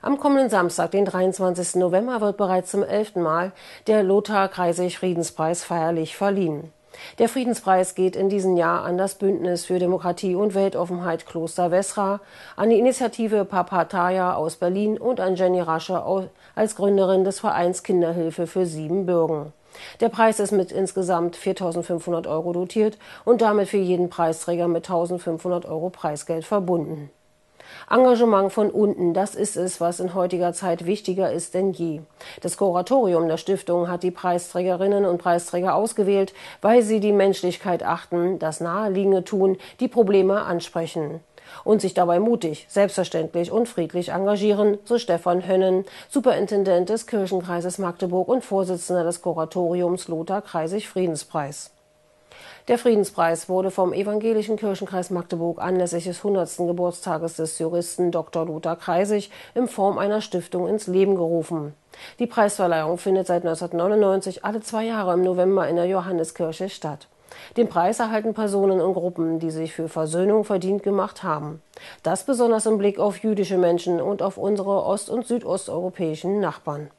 Am kommenden Samstag, den 23. November, wird bereits zum elften Mal der Lothar Kreisig Friedenspreis feierlich verliehen. Der Friedenspreis geht in diesem Jahr an das Bündnis für Demokratie und Weltoffenheit Kloster Wessra, an die Initiative Papataya aus Berlin und an Jenny Rasche als Gründerin des Vereins Kinderhilfe für sieben Bürgen. Der Preis ist mit insgesamt 4.500 Euro dotiert und damit für jeden Preisträger mit 1.500 Euro Preisgeld verbunden. Engagement von unten, das ist es, was in heutiger Zeit wichtiger ist denn je. Das Kuratorium der Stiftung hat die Preisträgerinnen und Preisträger ausgewählt, weil sie die Menschlichkeit achten, das Naheliegende tun, die Probleme ansprechen und sich dabei mutig, selbstverständlich und friedlich engagieren, so Stefan Hönnen, Superintendent des Kirchenkreises Magdeburg und Vorsitzender des Kuratoriums Lothar Kreisig Friedenspreis. Der Friedenspreis wurde vom Evangelischen Kirchenkreis Magdeburg anlässlich des 100. Geburtstages des Juristen Dr. Lothar Kreisig in Form einer Stiftung ins Leben gerufen. Die Preisverleihung findet seit 1999 alle zwei Jahre im November in der Johanneskirche statt. Den Preis erhalten Personen und Gruppen, die sich für Versöhnung verdient gemacht haben. Das besonders im Blick auf jüdische Menschen und auf unsere ost- und südosteuropäischen Nachbarn.